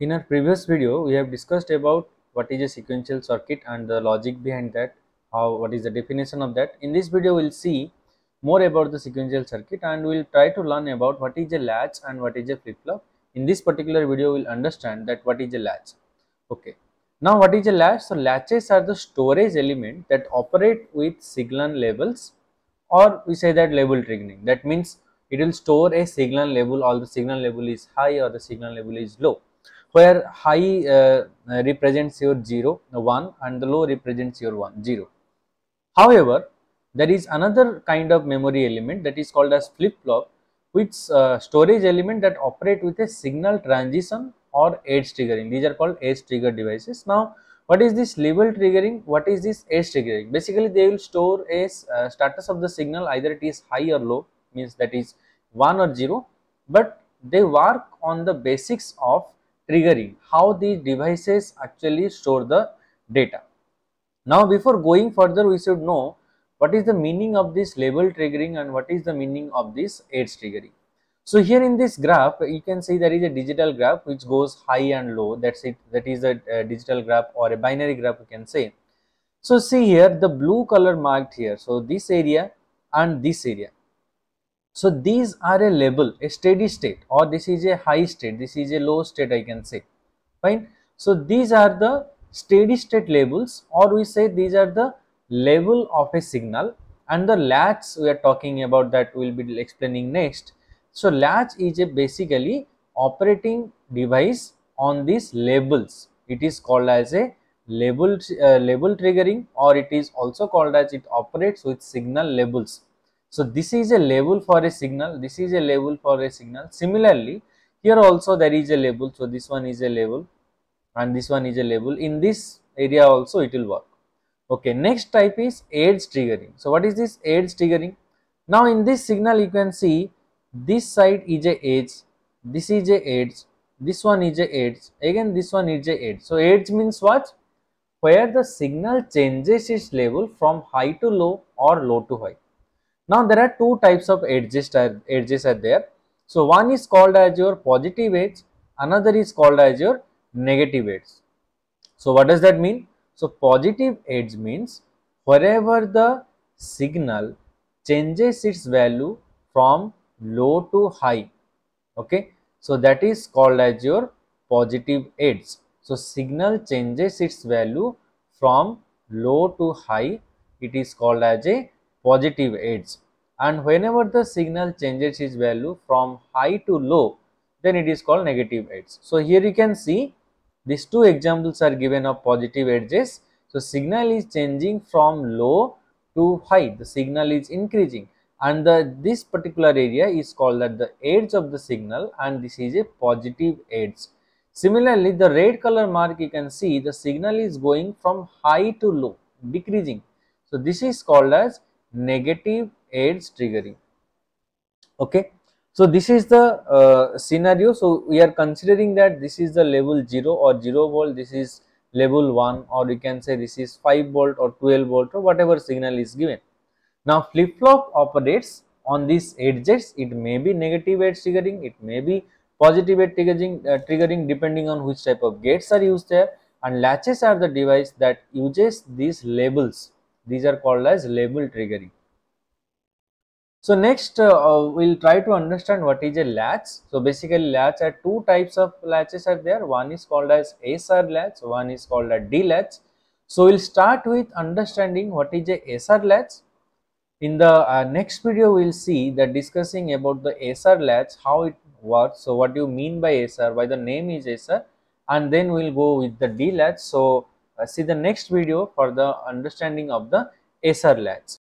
In our previous video, we have discussed about what is a sequential circuit and the logic behind that, how what is the definition of that. In this video, we will see more about the sequential circuit and we will try to learn about what is a latch and what is a flip-flop. In this particular video, we will understand that what is a latch. Okay. Now, what is a latch? So, latches are the storage element that operate with signal levels or we say that level triggering. That means it will store a signal level or the signal level is high or the signal level is low where high uh, represents your 0 1 and the low represents your 1 0 however there is another kind of memory element that is called as flip flop which uh, storage element that operate with a signal transition or edge triggering. These are called edge trigger devices. Now what is this level triggering? What is this edge triggering? Basically they will store a uh, status of the signal either it is high or low means that is 1 or 0 but they work on the basics of triggering how these devices actually store the data. Now before going further we should know what is the meaning of this level triggering and what is the meaning of this edge triggering. So here in this graph you can see there is a digital graph which goes high and low that's it that is a, a digital graph or a binary graph you can say. So see here the blue color marked here so this area and this area so these are a level, a steady state or this is a high state, this is a low state I can say, fine. So these are the steady state labels or we say these are the level of a signal and the latch we are talking about that we will be explaining next. So latch is a basically operating device on these labels. It is called as a label, uh, level triggering or it is also called as it operates with signal labels so this is a label for a signal, this is a label for a signal. Similarly, here also there is a label. So this one is a label and this one is a label. In this area also it will work. Okay, next type is edge triggering. So what is this edge triggering? Now in this signal you can see this side is a edge, this is a edge, this one is a edge, again this one is a edge. So edge means what? Where the signal changes its level from high to low or low to high. Now there are two types of edges, edges are there. So one is called as your positive edge, another is called as your negative edge. So what does that mean? So positive edge means wherever the signal changes its value from low to high. Okay. So that is called as your positive edge. So signal changes its value from low to high. It is called as a positive edge and whenever the signal changes its value from high to low then it is called negative edge. So here you can see these two examples are given of positive edges. So signal is changing from low to high the signal is increasing and the this particular area is called that the edge of the signal and this is a positive edge. Similarly the red color mark you can see the signal is going from high to low decreasing. So this is called as negative edge triggering. Okay? So this is the uh, scenario. So we are considering that this is the level 0 or 0 volt this is level 1 or you can say this is 5 volt or 12 volt or whatever signal is given. Now flip flop operates on these edges it may be negative edge triggering it may be positive edge triggering uh, triggering depending on which type of gates are used there. And latches are the device that uses these labels these are called as level triggering. So next uh, uh, we'll try to understand what is a latch. So basically latch are two types of latches are there. One is called as SR latch, one is called a D latch. So we'll start with understanding what is a SR latch. In the uh, next video we'll see that discussing about the SR latch, how it works. So what do you mean by SR, why the name is SR and then we'll go with the D latch. So Uh, see the next video for the understanding of the SR latch.